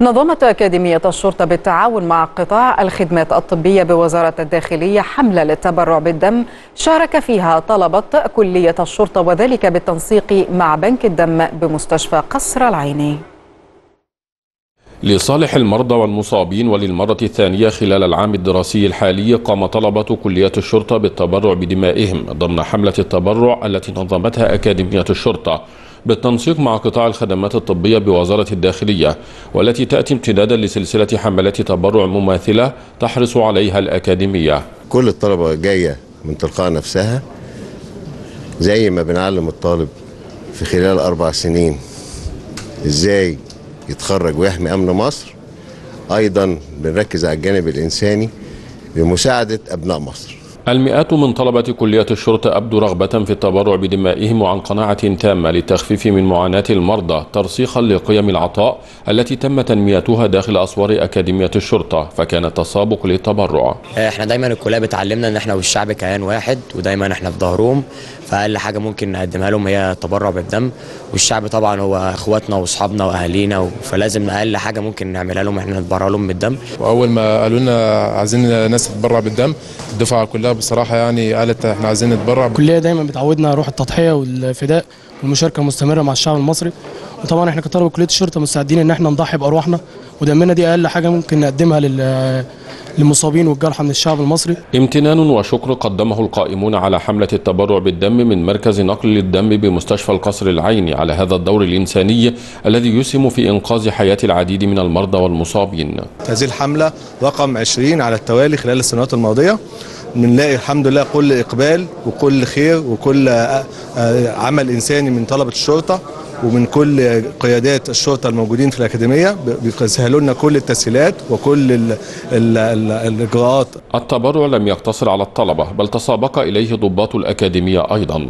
نظمت أكاديمية الشرطة بالتعاون مع قطاع الخدمات الطبية بوزارة الداخلية حملة للتبرع بالدم شارك فيها طلبة كلية الشرطة وذلك بالتنسيق مع بنك الدم بمستشفى قصر العيني لصالح المرضى والمصابين وللمرة الثانية خلال العام الدراسي الحالي قام طلبة كلية الشرطة بالتبرع بدمائهم ضمن حملة التبرع التي نظمتها أكاديمية الشرطة. بالتنسيق مع قطاع الخدمات الطبية بوزارة الداخلية والتي تأتي امتدادا لسلسلة حملات تبرع مماثلة تحرص عليها الأكاديمية. كل الطلبة جاية من تلقاء نفسها زي ما بنعلم الطالب في خلال أربع سنين إزاي يتخرج ويحمي أمن مصر. أيضا بنركز على الجانب الإنساني بمساعدة أبناء مصر. المئات من طلبة كلية الشرطة أبدوا رغبة في التبرع بدمائهم وعن قناعة تامة للتخفيف من معاناة المرضى ترسيخا لقيم العطاء التي تم تنميتها داخل أسوار أكاديمية الشرطة فكان التسابق للتبرع. إحنا دايما الكلية بتعلمنا إن إحنا والشعب كيان واحد ودايما إحنا في ظهرهم فأقل حاجة ممكن نقدمها لهم هي التبرع بالدم. والشعب طبعا هو إخواتنا وأصحابنا وأهالينا فلازم أقل حاجة ممكن نعملها لهم إحنا نتبرع لهم بالدم. وأول ما قالوا لنا عايزين ناس تتبرع بالدم الدفعة كلها بصراحة يعني قالت إحنا عايزين نتبرع. الكلية دايما بتعودنا روح التضحية والفداء والمشاركة المستمرة مع الشعب المصري. وطبعا إحنا كطلبة كلية الشرطة مستعدين إن إحنا نضحي بأرواحنا ودمنا دي أقل حاجة ممكن نقدمها لل للمصابين والجرحى من الشعب المصري. امتنان وشكر قدمه القائمون على حملة التبرع بالدم من مركز نقل للدم بمستشفى القصر العيني على هذا الدور الإنساني الذي يسهم في إنقاذ حياة العديد من المرضى والمصابين. هذه الحملة رقم 20 على التوالي خلال السنوات الماضية. بنلاقي الحمد لله كل إقبال وكل خير وكل عمل إنساني من طلبة الشرطة ومن كل قيادات الشرطة الموجودين في الأكاديمية بيسهلوا لنا كل التسهيلات وكل ال ال ال الإجراءات. التبرع لم يقتصر على الطلبة بل تسابق إليه ضباط الأكاديمية أيضا.